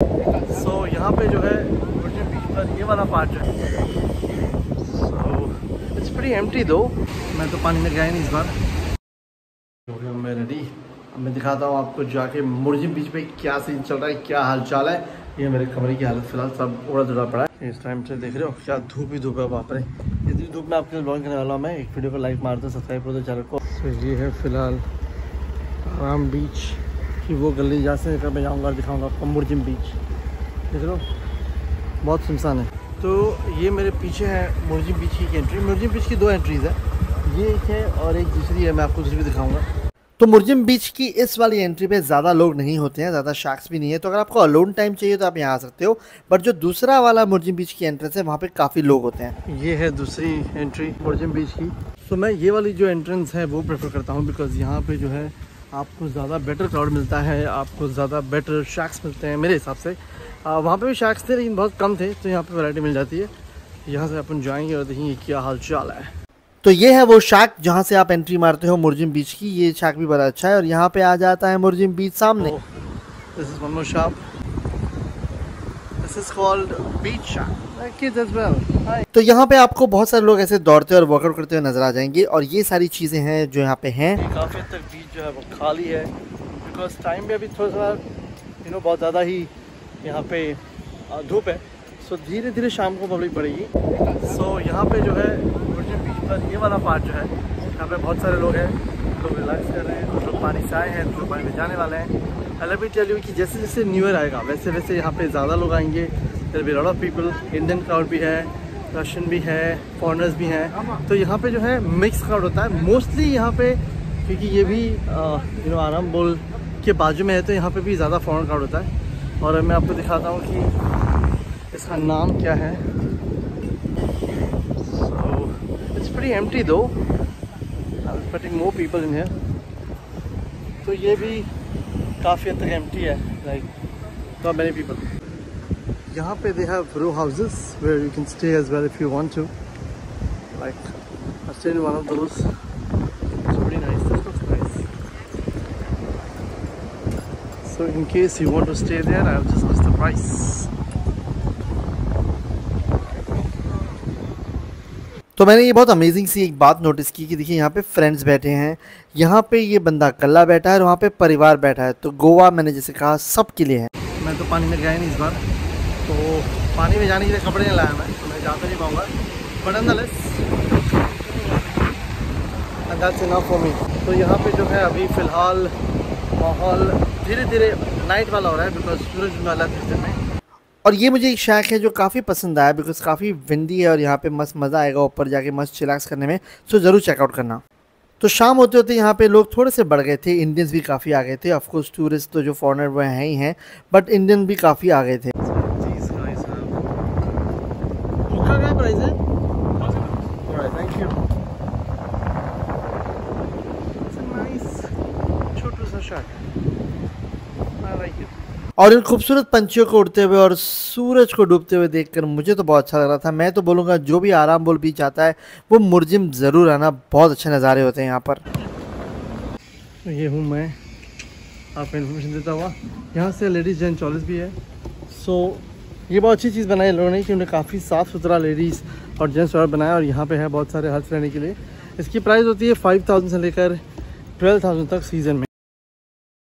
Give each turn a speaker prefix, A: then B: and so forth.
A: सो so, यहाँ पे जो है मुझे बीच पर ये वाला पार्ट है सो इट्स प्री एम्प्टी दो मैं तो पानी में गया नहीं इस बार। हो गया मैं रेडी अब मैं दिखाता हूँ आपको जाके मुर्जिम बीच पे क्या सीन चल रहा है क्या हाल चाल है। ये मेरे कमरे की हालत फ़िलहाल सब उड़ा जुड़ा पड़ा है। इस टाइम से देख रहे हो क्या धूप ही धूप है वहाँ पर इतनी धूप में आपके ब्लॉग करने वाला हूँ। मैं एक वीडियो को लाइक मार दो सब्सक्राइब कर दो चैनल को। तो ये है फ़िलहाल आराम बीच की वो गली जहाँ से मैं जाऊँगा दिखाऊँगा आपको, मुर्जिम बीच देख लो बहुत सुनसान है। तो ये मेरे पीछे है मुर्जिम बीच की एंट्री मुर्जिम बीच की दो एंट्रीज है। ये एक है और एक दूसरी है, मैं आपको दूसरी भी दिखाऊँगा। तो मुरजिम बीच की इस वाली एंट्री पे ज़्यादा लोग नहीं होते हैं, ज़्यादा शार्क्स भी नहीं है। तो अगर आपको अलोन टाइम चाहिए तो आप यहाँ आ सकते हो। बट जो दूसरा वाला मुर्जिम बीच की एंट्रेंस है, वहाँ पे काफ़ी लोग होते हैं। ये है दूसरी एंट्री मुर्जिम बीच की। तो मैं ये वाली जो एंट्रेंस है, वो प्रेफर करता हूँ बिकॉज़ यहाँ पे जो है आपको ज़्यादा बेटर क्राउड मिलता है आपको ज़्यादा बेटर शार्क्स मिलते हैं मेरे हिसाब से। वहाँ पे भी शार्क्स थे लेकिन बहुत कम थे तो यहाँ पे वैरायटी मिल जाती है। यहाँ से अपन जाएँगे और देखेंगे क्या हाल चाल है। तो ये है वो शाक जहाँ से आप एंट्री मारते हो मुर्जिम बीच की। ये शाक भी बड़ा अच्छा है और यहाँ पे आ जाता है मुर्जिम बीच सामने। This is one more shop this is called beach shack. तो यहाँ पे आपको बहुत सारे लोग ऐसे दौड़ते और वर्कआउट करते हुए नज़र आ जाएँगे और ये सारी चीज़ें हैं जो यहाँ पे हैं। काफ़ी तक बीच जो है वो खाली है। बिकॉज़ टाइम भी अभी थोड़ा सा यू नो बहुत ज़्यादा ही यहाँ पे धूप है। सो धीरे धीरे शाम को पब्लिक बढ़ेगी। सो so, यहाँ पे जो है बीच पर ये वाला पार्ट जो है यहाँ पे बहुत सारे लोग हैं। लोग रिलैक्स कर रहे हैं कुछ लोग पानी से आए हैं कुछ लोग पानी में जाने वाले हैं। अलग भी टेल कि जैसे जैसे न्यू ईयर आएगा वैसे वैसे यहाँ पे ज़्यादा लोग आएँगे। There be lot of people Indian crowd भी है। रशियन भी है फॉरनर्स भी हैं। तो यहाँ पे जो है मिक्स क्राउड होता है। मोस्टली यहाँ पे, क्योंकि ये भी यू नो आराम बोल के बाजू में है तो यहाँ पे भी ज़्यादा फॉरन क्राउड होता है। और मैं आपको दिखाता हूँ कि इसका नाम क्या है। Pretty empty though. I was putting more people in here. तो ये भी काफ़ी हद तक empty है, like, not मैनी people. यहाँ पे they have row houses where you can stay as well if you want to like I stay in one of those So in case you want to stay there, I'll just list the price. तो मैंने ये बहुत amazing सी एक बात notice की कि देखिए यहाँ पे फ्रेंड्स बैठे हैं। यहाँ पे ये बंदा कल्ला बैठा है और वहाँ पे परिवार बैठा है। तो गोवा मैंने जैसे कहा सब के लिए है। मैं तो पानी में गया नहीं इस बार। तो पानी में जाने के लिए कपड़े नहीं लाया मैं तो मैं जा तो नहीं पाऊँगा। But that's enough for me तो यहाँ पे जो है अभी फ़िलहाल माहौल धीरे धीरे नाइट वाला हो रहा है बिकॉज़ सूरज वाला दिन में। और ये मुझे एक शैक है जो काफ़ी पसंद आया बिकॉज़ काफ़ी विंडी है और यहाँ पे मस्त मज़ा आएगा ऊपर जाके मस्त चिलैक्स करने में। सो ज़रूर चेकआउट करना। तो शाम होते होते यहाँ पे लोग थोड़े से बढ़ गए थे। इंडियंस भी काफ़ी आ गए थे। ऑफकोर्स टूरिस्ट तो जो फॉरनर वो हैं ही हैं बट इंडियन भी काफ़ी आ गए थे छोटू सा शर्ट I और इन खूबसूरत पंछियों को उड़ते हुए और सूरज को डूबते हुए देखकर मुझे तो बहुत अच्छा लग रहा था। मैं तो बोलूँगा, जो भी आराम बोल बीच आता है, वो मुर्जिम ज़रूर आना बहुत अच्छे नज़ारे होते हैं यहाँ पर। तो ये हूँ मैं। आपको इन्फॉर्मेशन देता हुआ। यहाँ से लेडीज़ जेंट चॉलिस भी है। सो ये बहुत अच्छी चीज़ बनाई लोगों ने कि उन्हें काफ़ी साफ़ सुथरा लेडीज़ और जेंट्स टॉयलेट बनाया और यहाँ पे है बहुत सारे हल्स रहने के लिए। इसकी प्राइस होती है फाइव थाउज़ेंड से लेकर ट्वेल्व थाउज़ेंड तक सीज़न में।